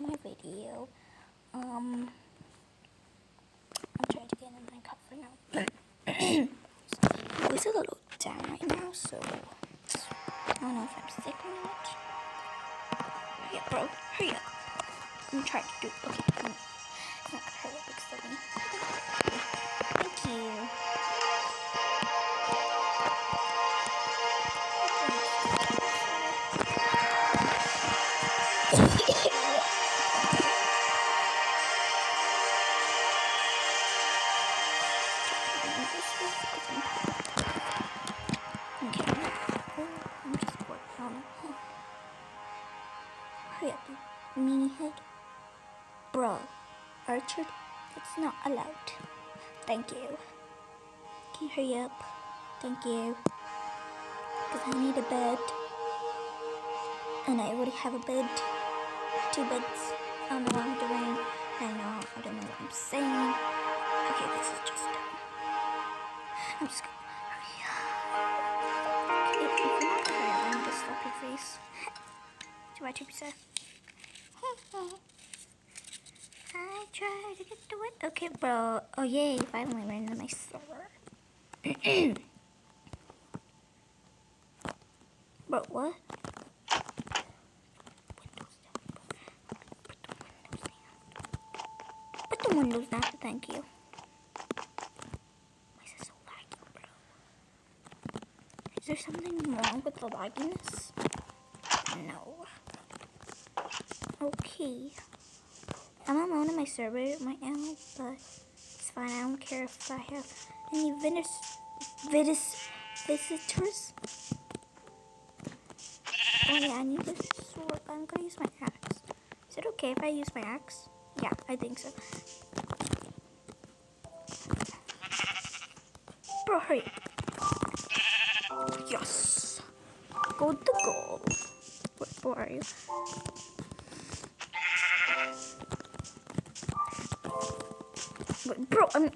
my video. Um, I'm trying to get in Minecraft right now. it's a little down right now, so I don't know if I'm sick or not. Hurry up, bro. Hurry up. I'm trying to do. it. Okay, I'm, not gonna hurry up because. Thank you. Not allowed. Thank you. Can you hurry up? Thank you. Because I need a bed. And I already have a bed. Two beds. I don't know what I'm doing. I know, I don't know what I'm saying. Okay, this is just. I'm just gonna hurry up. Okay, if you're not hurry up, I'm gonna slap your face. Do I To my chippy say. I tried to get to it. Okay, bro. Oh, yay. Finally, we're into my server. bro, what? Put the windows down. Thank you. Why is it so laggy, bro? Is there something wrong with the lagginess? No. Okay. I'm alone in my server right now, but it's fine. I don't care if I have any vis vis visitors. Oh yeah, I need this sword. I'm gonna use my axe. Is it okay if I use my axe? Yeah, I think so. Bro, hurry. Yes. Go to goal. Where, where are you? I'm.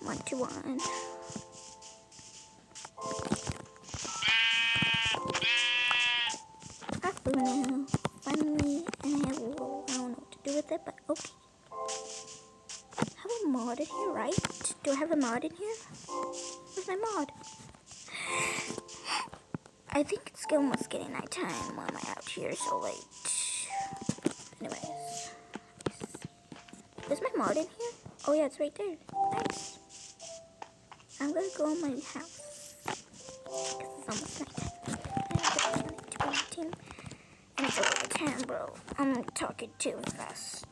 One to one. I have now. Finally, and I have wool. I don't know what to do with it, but okay. Have a mod in here, right? Do I have a mod in here? Where's my mod? I think it's almost getting nighttime while I'm out here so late. Anyways. Is my mod in here? Oh yeah, it's right there. Nice. I'm gonna go in my house. Cause it's almost nighttime. I have to put on team. And it's over 10, bro. I'm talking too fast.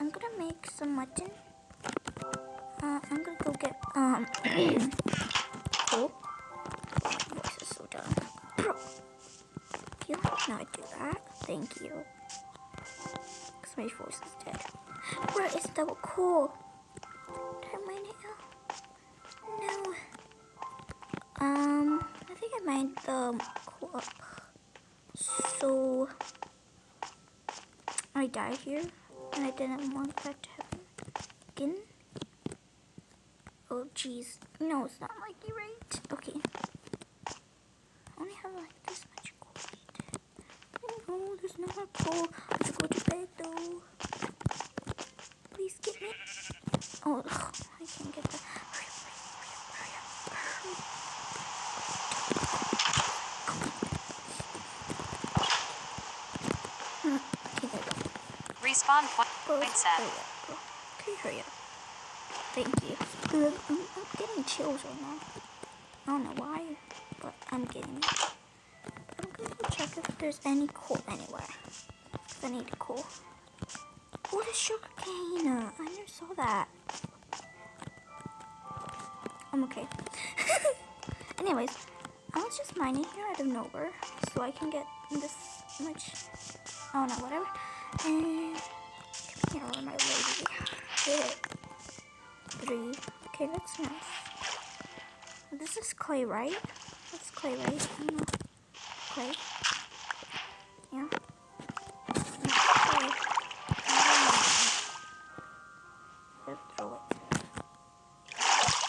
I'm gonna make some mutton. Uh, I'm gonna go get, um, oh. Voice is so dumb. Bro, you not do that. Thank you. My voice is dead. Bro, it's double cool. Did I mine it? No. Um, I think I mined the coal So, I died here. And I didn't want that to happen again. Oh, jeez. No, it's not like you right. Okay. I only have like this much Oh, there's no more coal. I have to go to bed though. Please get me. Oh, ugh, I can't get that. Hurry up, hurry up, hurry up, hurry up. Okay, there we go. Respawn point set. hurry up, bro. Can you hurry up? Thank you. I'm, I'm getting chills right now. I don't know why, but I'm getting it. But I'm gonna go check there's any coal anywhere. I need coal. Oh, the sugar cane. I never saw that. I'm okay. Anyways, I was just mining here out of nowhere so I can get this much. Oh no, whatever. And come here, where my lady. Three. Okay, that's nice. This is clay, right? That's clay, right? Don't. Clay. throw it.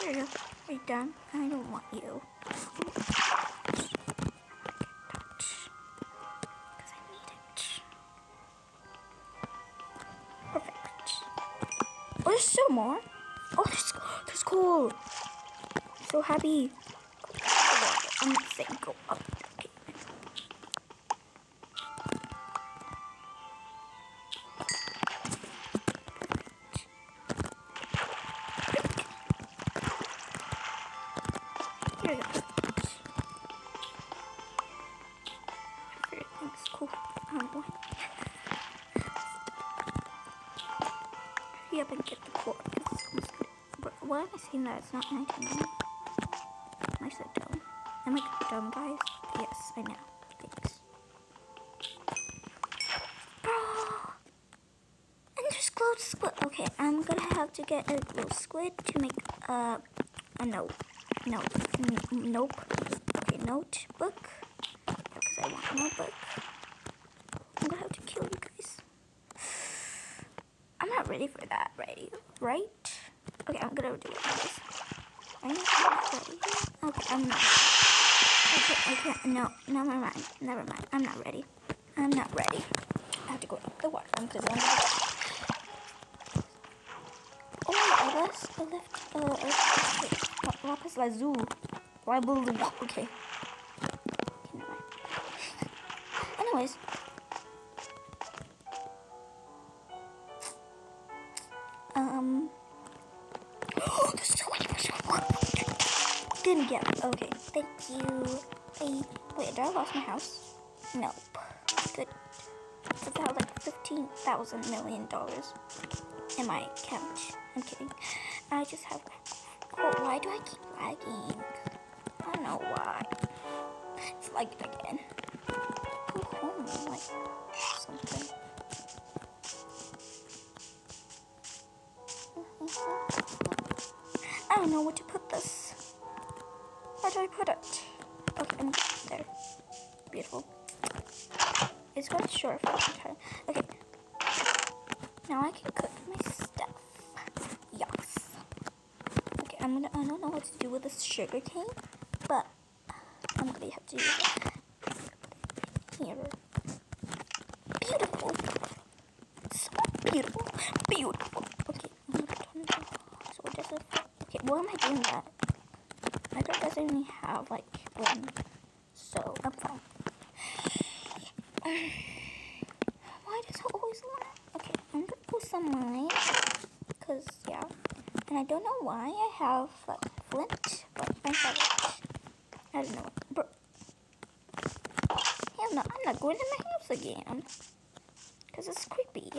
There you go. Are you done? I don't want you. Oh, there's still more. Oh, there's, there's coal. I'm so happy. I'm go up. Cool. Um, what? Hurry up and get the core. it's good. Why am I saying that it's not 99? Am I so dumb? Am I dumb, guys? Yes, I know. Thanks. Bro! And there's glow squid. Okay, I'm gonna have to get a glow squid to make uh, a note. Note. N- nope. Okay, notebook. Because I want notebook. I'm gonna have to kill you guys. I'm not ready for that, right? Right? Okay, I'm gonna do it, guys. Are you ready? Okay, I'm not. Okay, okay, no, never mind, never mind. I'm not ready. I'm not ready. I have to go to the water because I'm gonna. Oh, I left, I left, uh, uh, lapis lazuli. Label, okay. Okay. Anyways. Thank you. Wait, did I lost my house? Nope. Good. Because I have like fifteen thousand million dollars in my account. I'm kidding. I just have. Oh, why do I keep lagging? I don't know why. It's lagging again. Go home, Quite short for some time. Okay. Now I can cook my stuff. Yes. Okay, I'm gonna I don't know what to do with this sugar cane, but I'm gonna have to use it. Here. Beautiful. So beautiful. Beautiful. Okay, I'm gonna turn it off. So it doesn't Okay, why am I doing that? My dog doesn't even have like one. So I'm fine. Why does it always lag? Okay, I'm gonna put some mine. Cause yeah. And I don't know why I have like flint, but I have it. I don't know. But hell no, I'm not going to my house again. Cause it's creepy.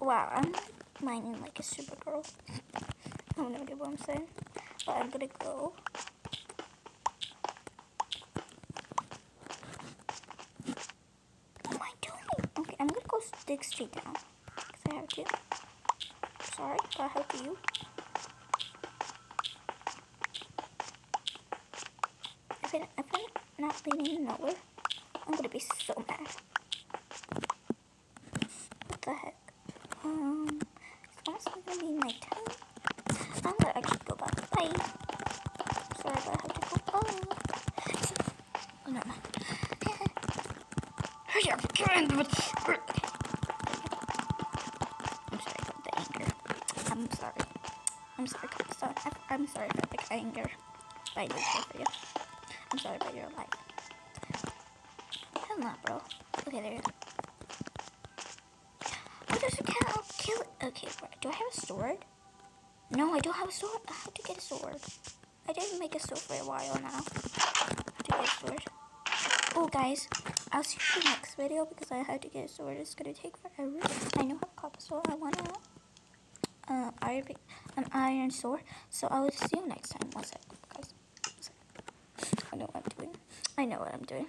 Wow, I'm mining like a supergirl. I have no idea what I'm saying. But I'm gonna go. What am I doing? Okay, I'm gonna go dig straight down. Because I have to. Sorry, but I help you. If, it, I'm not leading nowhere, I'm gonna be so mad. What the heck? Um, it's honestly gonna be nighttime. I'm gonna actually go back. Bye. Sorry, but I have to go. Bye. Oh, no, no. Hurry up, get in the I'm sorry about the anger. I'm sorry. I'm sorry. I'm sorry. I'm sorry about the anger. I did for you. I'm sorry about your life. Hell no, bro. Okay, there you go. Oh, there's a cat. I'll kill it. Okay, do I have a sword? No, I don't have a sword. I have to get a sword. I didn't make a sword for a while now. I have to get a sword. Oh, guys, I'll see you in the next video because I had to get a sword. It's gonna take forever. I know how to cop a sword. I want a uh, iron, an iron sword. So I will see you next time. One sec, guys. One sec. I know what I'm doing. I know what I'm doing.